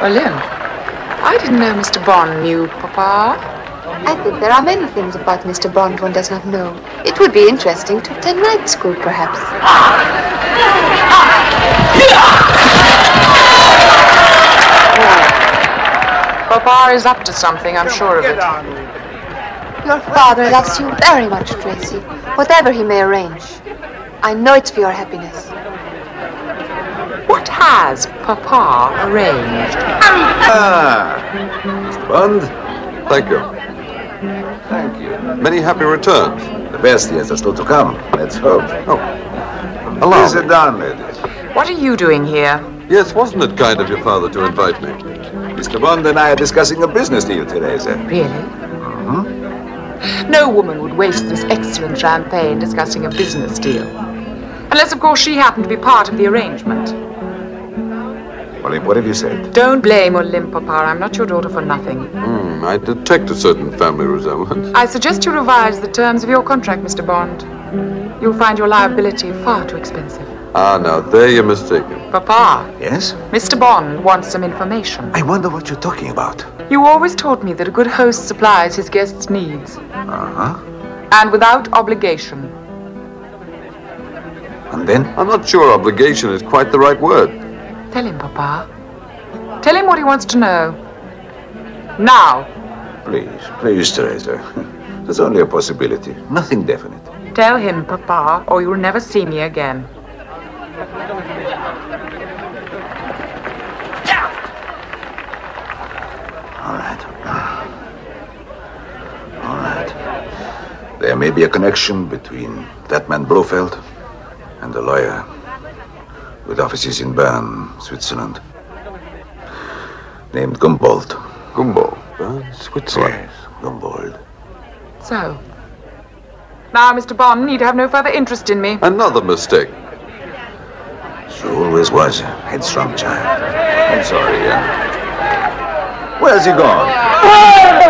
Well, Lynn, I didn't know Mr. Bond knew Papa. I think there are many things about Mr. Bond one does not know. It would be interesting to attend night school, perhaps. Papa is up to something, I'm sure of it. Your father loves you very much, Tracy, whatever he may arrange. I know it's for your happiness. What has Papa arranged? Ah, Mr. Bond, Thank you. thank you. Many happy returns. The best years are still to come. Let's hope. Oh, Please sit down, ladies. What are you doing here? Yes, wasn't it kind of your father to invite me? Mr. Bond and I are discussing a business deal today, sir. Really? No woman would waste this excellent champagne discussing a business deal. Unless, of course, she happened to be part of the arrangement. Ollie, what have you said? Don't blame Olympe, Papa. I'm not your daughter for nothing. Hmm, I detect a certain family resemblance. I suggest you revise the terms of your contract, Mr. Bond. You'll find your liability far too expensive. Ah, now there you're mistaken. Papa, Yes? Mr. Bond wants some information. I wonder what you're talking about. You always taught me that a good host supplies his guests' needs, Uh-huh. and without obligation. And then? I'm not sure obligation is quite the right word. Tell him, Papa. Tell him what he wants to know. Now. Please, please, Teresa. There's only a possibility. Nothing definite. Tell him, Papa, or you'll never see me again. All right. All right. There may be a connection between that man Blofeld and a lawyer with offices in Bern, Switzerland, named Gumbold. Gumbo. Uh, Switzerland. Yes, Gumbold. So. Now, Mr. Bond need have no further interest in me. Another mistake. She always was a headstrong child. I'm sorry, yeah. Where's he gone?